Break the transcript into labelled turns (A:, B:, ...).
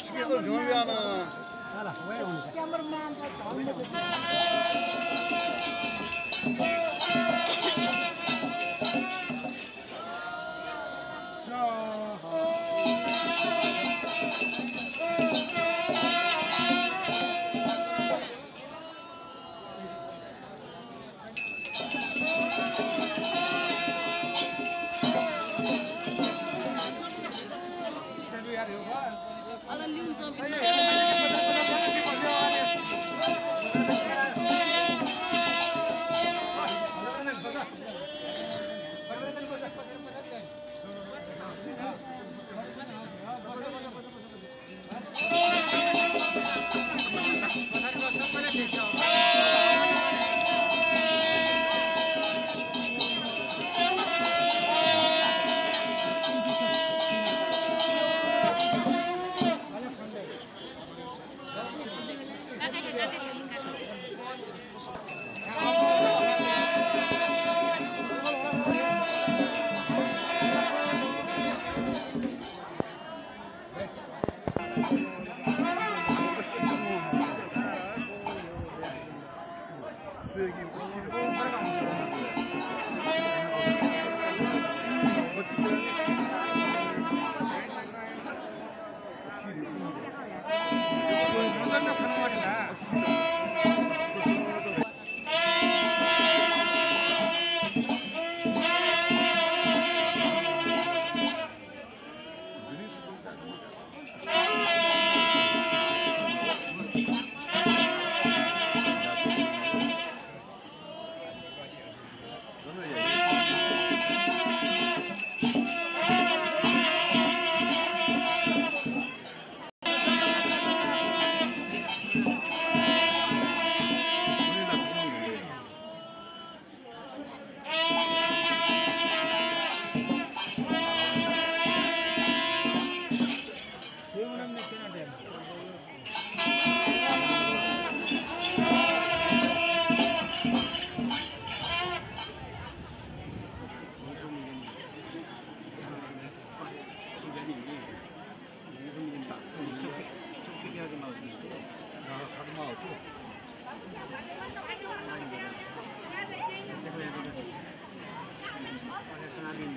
A: 시계도 경비하는. 알아, 왜 오는지. 시계만 자. 我们真的不能让你来。దేవుడు నమ్మించినట్టే Gracias.